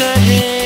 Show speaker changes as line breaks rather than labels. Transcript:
कहे